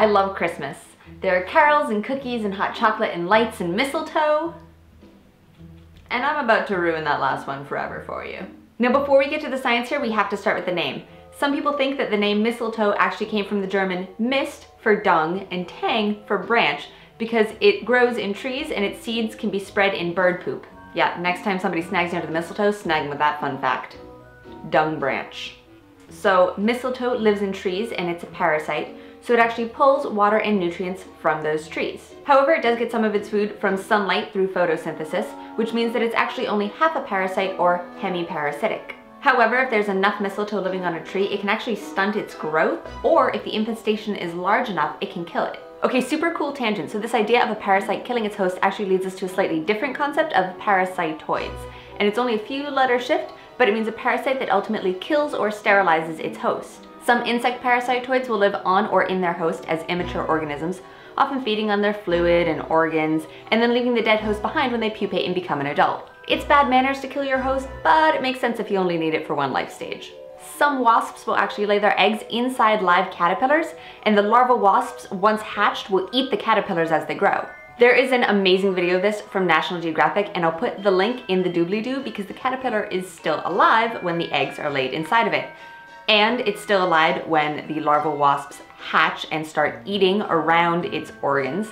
I love Christmas. There are carols and cookies and hot chocolate and lights and mistletoe. And I'm about to ruin that last one forever for you. Now before we get to the science here, we have to start with the name. Some people think that the name mistletoe actually came from the German mist for dung and tang for branch because it grows in trees and its seeds can be spread in bird poop. Yeah, next time somebody snags you under the mistletoe, snag them with that fun fact. Dung branch. So mistletoe lives in trees and it's a parasite, so it actually pulls water and nutrients from those trees. However, it does get some of its food from sunlight through photosynthesis, which means that it's actually only half a parasite or hemiparasitic. However, if there's enough mistletoe living on a tree, it can actually stunt its growth, or if the infestation is large enough, it can kill it. Okay, super cool tangent. So this idea of a parasite killing its host actually leads us to a slightly different concept of parasitoids. And it's only a few letter shift, but it means a parasite that ultimately kills or sterilizes its host. Some insect parasitoids will live on or in their host as immature organisms, often feeding on their fluid and organs, and then leaving the dead host behind when they pupate and become an adult. It's bad manners to kill your host, but it makes sense if you only need it for one life stage. Some wasps will actually lay their eggs inside live caterpillars, and the larval wasps, once hatched, will eat the caterpillars as they grow. There is an amazing video of this from National Geographic and I'll put the link in the doobly-doo because the caterpillar is still alive when the eggs are laid inside of it. And it's still alive when the larval wasps hatch and start eating around its organs.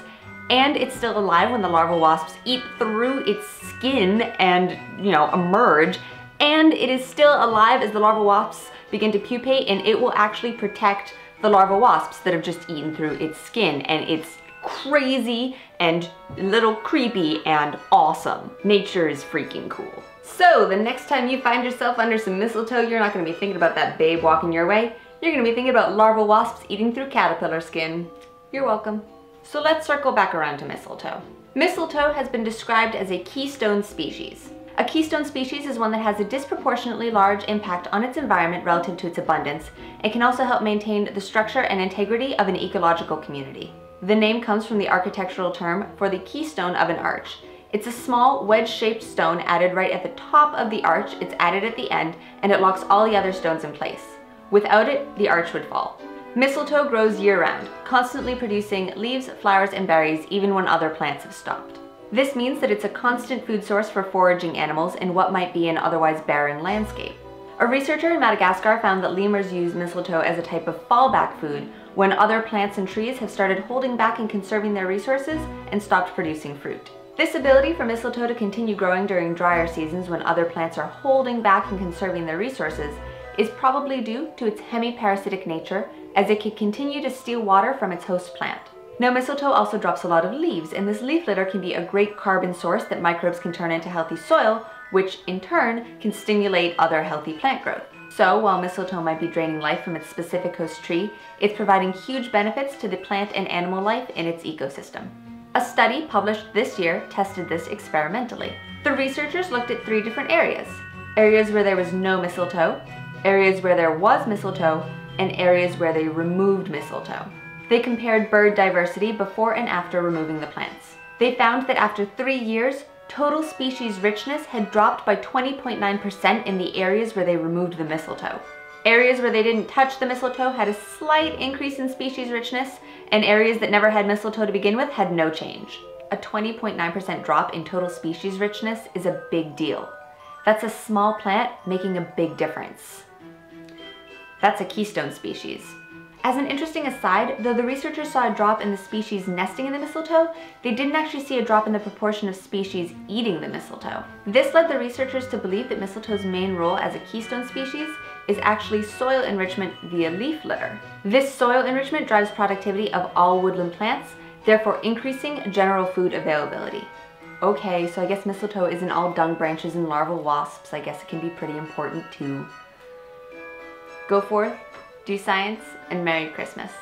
And it's still alive when the larval wasps eat through its skin and, you know, emerge. And it is still alive as the larval wasps begin to pupate and it will actually protect the larval wasps that have just eaten through its skin. And it's crazy and little creepy and awesome. Nature is freaking cool. So the next time you find yourself under some mistletoe, you're not gonna be thinking about that babe walking your way. You're gonna be thinking about larval wasps eating through caterpillar skin. You're welcome. So let's circle back around to mistletoe. Mistletoe has been described as a keystone species. A keystone species is one that has a disproportionately large impact on its environment relative to its abundance and can also help maintain the structure and integrity of an ecological community. The name comes from the architectural term for the keystone of an arch. It's a small wedge-shaped stone added right at the top of the arch, it's added at the end, and it locks all the other stones in place. Without it, the arch would fall. Mistletoe grows year-round, constantly producing leaves, flowers, and berries even when other plants have stopped. This means that it's a constant food source for foraging animals in what might be an otherwise barren landscape. A researcher in Madagascar found that lemurs use mistletoe as a type of fallback food when other plants and trees have started holding back and conserving their resources and stopped producing fruit. This ability for mistletoe to continue growing during drier seasons when other plants are holding back and conserving their resources is probably due to its hemiparasitic nature as it can continue to steal water from its host plant. Now mistletoe also drops a lot of leaves and this leaf litter can be a great carbon source that microbes can turn into healthy soil which in turn can stimulate other healthy plant growth. So while mistletoe might be draining life from its specific host tree, it's providing huge benefits to the plant and animal life in its ecosystem. A study published this year tested this experimentally. The researchers looked at three different areas. Areas where there was no mistletoe, areas where there was mistletoe, and areas where they removed mistletoe. They compared bird diversity before and after removing the plants. They found that after three years, total species richness had dropped by 20.9% in the areas where they removed the mistletoe. Areas where they didn't touch the mistletoe had a slight increase in species richness, and areas that never had mistletoe to begin with had no change. A 20.9% drop in total species richness is a big deal. That's a small plant making a big difference. That's a keystone species. As an interesting aside, though the researchers saw a drop in the species nesting in the mistletoe, they didn't actually see a drop in the proportion of species eating the mistletoe. This led the researchers to believe that mistletoe's main role as a keystone species is actually soil enrichment via leaf litter. This soil enrichment drives productivity of all woodland plants, therefore increasing general food availability. Okay, so I guess mistletoe isn't all dung branches and larval wasps. I guess it can be pretty important too. Go forth, do science, and Merry Christmas.